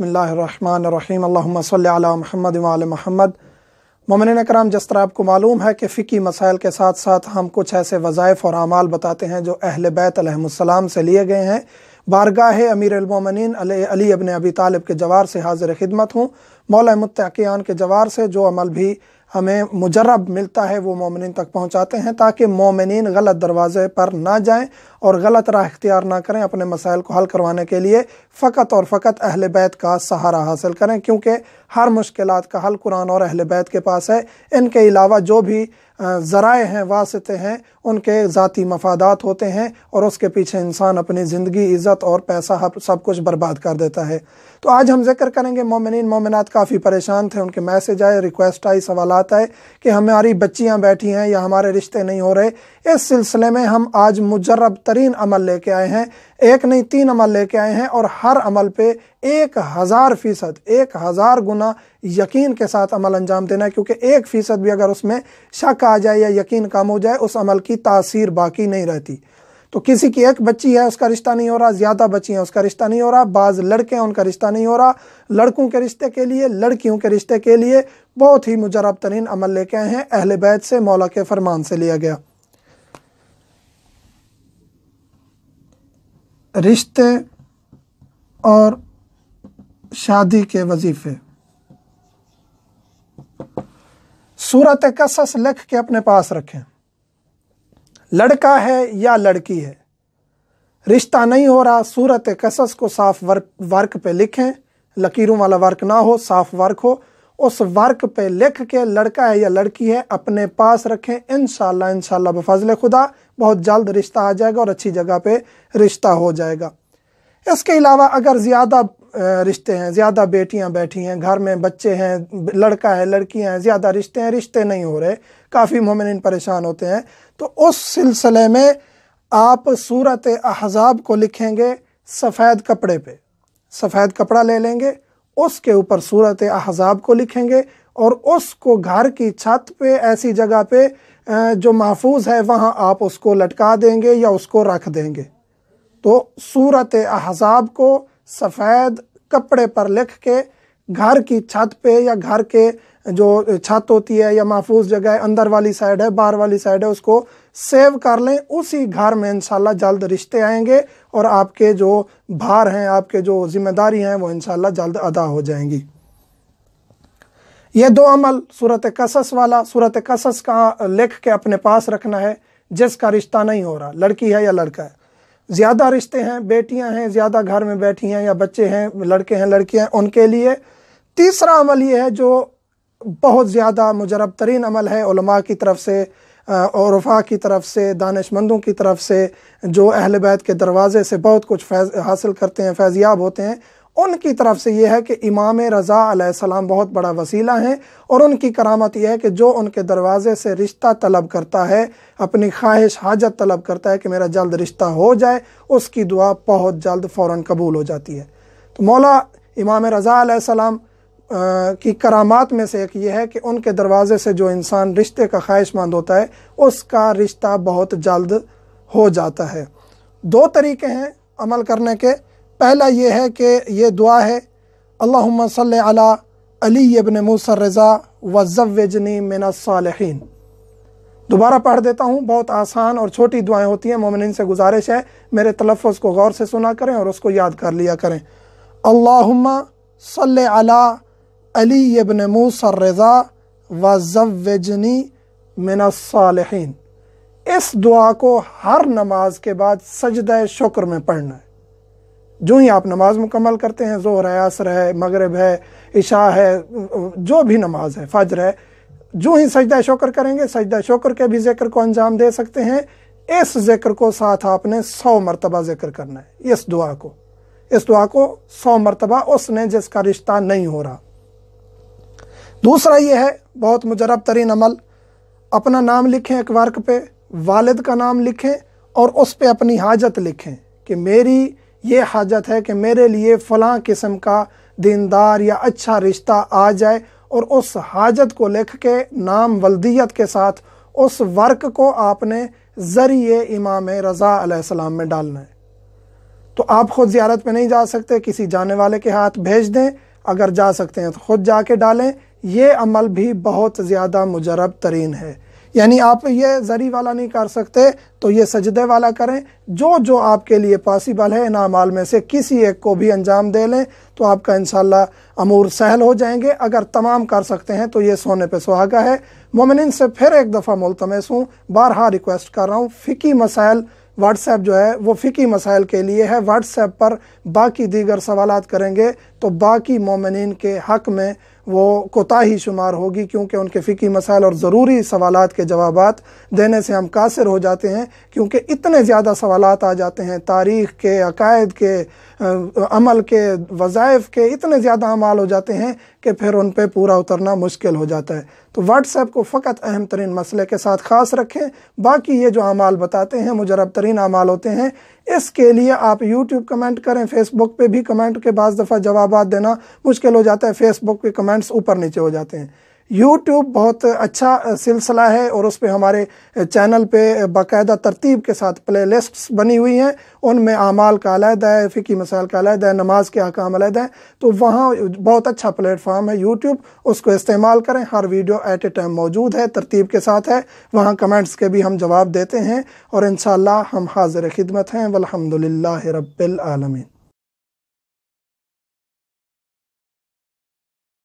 बसमीम महमद वाल महमद ममिन कराम जिस तरह आपको मालूम है कि फ़िकी मसाइल के साथ साथ हम कुछ ऐसे वज़ाइफ और अमाल बताते हैं जो अहल बैतम से लिए गए हैं। बारगाह अमीर अलमोमिन अली अबन अबी तालब के जवार से हाजिर खिदमत हूँ। मौला के जवार से जो अमल भी हमें मुजरब मिलता है, वो मोमिन तक पहुँचाते हैं ताकि मोमिन गलत दरवाज़े पर ना जाएँ और गलत राह इख्तियार ना करें अपने मसाइल को हल करवाने के लिए फ़कत और फ़कत अहल बैत का सहारा हासिल करें, क्योंकि हर मुश्किल का हल कुरान और अहल बैत के पास है। इनके अलावा जो भी ज़राए हैं, वास्ते हैं, उनके ज़ाती मफादात होते हैं और उसके पीछे इंसान अपनी ज़िंदगी, इज़्ज़त और पैसा सब कुछ बर्बाद कर देता है। तो आज हम ज़िक्र करेंगे मोमिन मोमिनत काफ़ी परेशान थे, उनके मैसेज आए, रिक्वेस्ट आई सवाल आए कि हमारी बच्चियाँ बैठी हैं या हमारे रिश्ते नहीं हो रहे इस सिलसिले में हम आज मुजरब तरीन अमल लेके आए हैं। एक नहीं, तीन अमल लेके आए हैं और हर अमल पे एक हज़ार फ़ीसद, एक हज़ार गुना यकीन के साथ अमल अंजाम देना है, क्योंकि एक फ़ीसद भी अगर उसमें शक आ जाए या यकीन कम हो जाए, उस अमल की तासीर बाकी नहीं रहती। तो किसी की एक बच्ची है, उसका रिश्ता नहीं हो रहा, ज़्यादा बच्ची हैं उसका रिश्ता नहीं हो रहा, बाज़ लड़के हैं, उनका रिश्ता नहीं हो रहा। लड़कों के रिश्ते के लिए, लड़कियों के रिश्ते के लिए बहुत ही मुजरब तरीन अमल लेके आए हैं। अहल बैत से मौला के फरमान से लिया गया। रिश्ते और शादी के वजीफे। सूरत कसस लिख के अपने पास रखें। लड़का है या लड़की है। रिश्ता नहीं हो रहा, सूरत कसस को साफ़ वर्क वर्क पे लिखें। लकीरों वाला वर्क ना हो, साफ़ वर्क हो। उस वर्क पे लिख के लड़का है या लड़की है, अपने पास रखें। इन शाला बफजल खुदा, बहुत जल्द रिश्ता आ जाएगा और अच्छी जगह पे रिश्ता हो जाएगा। इसके अलावा अगर ज़्यादा रिश्ते हैं, ज़्यादा बेटियाँ बैठी हैं, घर में बच्चे हैं, लड़का है, लड़कियाँ हैं, ज़्यादा रिश्ते हैं, रिश्ते नहीं हो रहे, काफ़ी मोमिन परेशान होते हैं तो उस सिलसिले में आप सूरत अहजाब को लिखेंगे सफ़ेद कपड़े पे। सफ़ेद कपड़ा ले लेंगे उसके ऊपर सूरत अहजाब को लिखेंगे और उसको घर की छत पे ऐसी जगह पे जो महफूज है, वहाँ आप उसको लटका देंगे या उसको रख देंगे। तो सूरत अहजाब को सफ़ेद कपड़े पर लिख के घर की छत पे या घर के जो छत होती है या महफूज जगह है, अंदर वाली साइड है, बाहर वाली साइड है, उसको सेव कर लें। उसी घर में इंशाल्लाह जल्द रिश्ते आएँगे और आपके जो भार हैं, आपके जो ज़िम्मेदारी हैं, वो इंशाल्लाह जल्द अदा हो जाएँगी। ये दो अमल सूरत कसस वाला, सूरत कसस का लिख के अपने पास रखना है, जिसका रिश्ता नहीं हो रहा, लड़की है या लड़का है। ज़्यादा रिश्ते हैं, बेटियाँ हैं, ज़्यादा घर में बैठी हैं या बच्चे हैं, लड़के हैं लड़कियाँ उनके लिए तीसरा अमल ये है जो बहुत ज़्यादा मुजरब तरीन अमल है की तरफ़ से और वफा की तरफ़ से, दानशमंदों की तरफ़ से, जो अहल बैत के दरवाज़े से बहुत कुछ फैज़, हासिल करते हैं, फैज़याब होते हैं उनकी तरफ़ से यह है कि इमाम रज़ा सलाम बहुत बड़ा वसीला हैं और उनकी करामत यह है कि जो उनके दरवाज़े से रिश्ता तलब करता है, अपनी ख्वाहिश, हाजत तलब करता है कि मेरा जल्द रिश्ता हो जाए, उसकी दुआ बहुत जल्द फ़ौर कबूल हो जाती है। तो मौला इमाम रज़ा सलाम की करामात में से एक ये है कि उनके दरवाज़े से जो इंसान रिश्ते का ख्वाहिशमंद होता है, उसका रिश्ता बहुत जल्द हो जाता है। दो तरीके हैं अमल करने के। पहला ये है कि ये दुआ है सल्ली अला अली इब्न मूसा रज़ा वज़्वजनी मिन सालहीन। दोबारा पढ़ देता हूँ, बहुत आसान और छोटी दुआएँ होती हैं मोमिन से गुजारिश है, मेरे तलफ़ को गौर से सुना करें और उसको याद कर लिया करें। अल्लाहुम्मा सल्ली अला अली इबन मूसर रज़ा वज़वजनी मिनसालहीन इस दुआ को हर नमाज़ के बाद सजद शुक्र में पढ़ना है। जो ही आप नमाज़ मुकम्मल करते हैं, जोहर है, असर है, मगरब है, इशा है, जो भी नमाज़ है, फजर है, जो ही सजदा शुक्र करेंगे, सजदा शुक्र के भी ज़िक्र को अंजाम दे सकते हैं। इस ज़िक्र को साथ आपने सौ मरतबा ज़िक्र करना है, इस दुआ को। इस दुआ को सौ मरतबा उसने जिसका रिश्ता नहीं हो रहा। दूसरा ये है, बहुत मुजरब तरीन अमल। अपना नाम लिखें एक वर्क पे, वालिद का नाम लिखें और उस पर अपनी हाजत लिखें कि मेरी ये हाजत है कि मेरे लिए फ़लाँ किस्म का दीनदार या अच्छा रिश्ता आ जाए और उस हाजत को लिख के, नाम वल्दियत के साथ उस वर्क को आपने ज़रिए इमाम रज़ा सलाम में डालना है। तो आप खुद ज़्यारत पे नहीं जा सकते, किसी जाने वाले के हाथ भेज दें। अगर जा सकते हैं तो खुद जाके डालें। ये अमल भी बहुत ज़्यादा मुजरब तरीन है। यानी आप ये जरी वाला नहीं कर सकते तो ये सजदे वाला करें। जो जो आपके लिए पॉसिबल है इन अमाल में से किसी एक को भी अंजाम दे लें तो आपका इंशाल्लाह अमूर सहल हो जाएँगे। अगर तमाम कर सकते हैं तो ये सोने पे सुहागा है। मोमिन से फिर एक दफ़ा मुलतमस हूँ। बारहा रिक्वेस्ट कर रहा हूँ, फ़िकी मसाइल व्हाट्सएप जो है, वो फ़िकी मसाइल के लिए है। व्हाट्सएप पर बाकी दीगर सवाल करेंगे तो बाकी मोमिन के हक़ में वो कोताही शुमार होगी क्योंकि उनके फ़िकी मसाइल और ज़रूरी सवाल के जवाब देने से हम कासिर हो जाते हैं, क्योंकि इतने ज़्यादा सवाल आ जाते हैं, तारीख़ के, अकायद के अमल के, वज़ाइफ के, इतने ज़्यादा अमाल हो जाते हैं कि फिर उन पर पूरा उतरना मुश्किल हो जाता है। तो व्हाट्सएप को फ़कत अहम तरीन मसले के साथ ख़ास रखें। बाकी ये जो अमाल बताते हैं, मुजरब तरीन अमाल होते हैं इसके लिए आप यूट्यूब कमेंट करें फेसबुक पे भी कमेंट के बाद दफ़ा जवाब देना। मुश्किल हो जाता है फेसबुक के कमेंट्स ऊपर नीचे हो जाते हैं। यूट्यूब बहुत अच्छा सिलसिला है और उस पर हमारे चैनल पे बाकायदा तरतीब के साथ प्ले लिस्ट्स बनी हुई हैं। उनमें अमाल का अलहदा है, फ़िकी मसाइल का अलहदा है, नमाज़ के अकाम अलहदा है। तो वहाँ बहुत अच्छा प्लेटफॉर्म है यूट्यूब उसको इस्तेमाल करें। हर वीडियो एट ए टाइम मौजूद है, तरतीब के साथ है। वहाँ कमेंट्स के भी हम जवाब देते हैं और इन हम हाजिर खिदमत हैं वलहमदिल्ला रबालमीन